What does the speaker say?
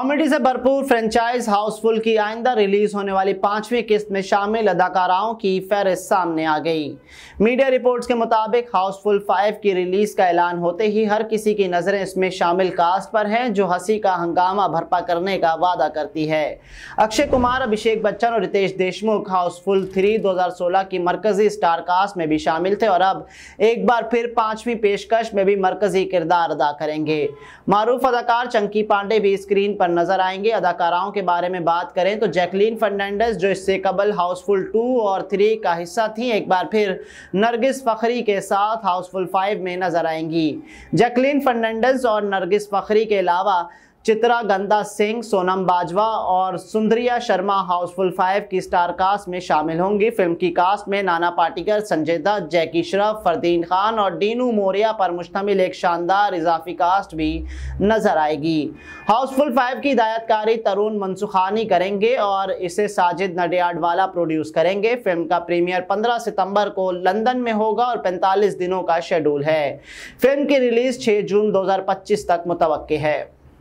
Comedy से भरपूर franchise Housefull की आइंदा रिलीज़ होने वाली पांचवी किस्त में शामिल अदाकाराओं की फहरिस्त सामने आ गई। मीडिया रिपोर्ट्स के मुताबिक हाउसफुल फाइव की रिलीज़ का ऐलान होते ही हर किसी की नज़रें इसमें शामिल कास्ट पर हैं, जो हँसी का हंगामा भरपा करने का वादा करती है। अक्षय कुमार, अभिषेक बच्चन और रितेश देशमुख हाउसफुल थ्री 2016 की मरकजी स्टार कास्ट में भी शामिल थे और अब एक बार फिर पांचवी पेशकश में भी मरकजी किरदार अदा करेंगे। मारूफ अदाकार चंकी पांडे भी स्क्रीन पर नज़र आएँगे। अदाकाराओं के बारे में बात करें तो जैकलीन फर्नांडस, जो इससे कबल हाउसफुल टू और थ्री का हिस्सा थी, एक बार फिर नरगिस फखरी के साथ हाउसफुल फाइव में नज़र आएँगी। जैकलीन फर्नांडस और नरगिस फखरी के अलावा चित्रा, गंदा सिंह, सोनम बाजवा और सुंदरिया शर्मा हाउसफुल फाइव की स्टार कास्ट में शामिल होंगी। फ़िल्म की कास्ट में नाना पाटिकर, संजय दत्त, जैकी श्रफ, फरदीन खान और डीनू मोरिया पर मुश्तमिल एक शानदार इजाफी कास्ट भी नज़र आएगी। हाउसफुल फाइव की हिदायतकारी तरुण मनसुखानी करेंगे और इसे साजिद नडियाडवाला प्रोड्यूस करेंगे। फ़िल्म का प्रीमियर 15 सितंबर को लंदन में होगा और 45 दिनों का शेड्यूल है। फ़िल्म की रिलीज़ 6 जून 2025 तक मुतव है।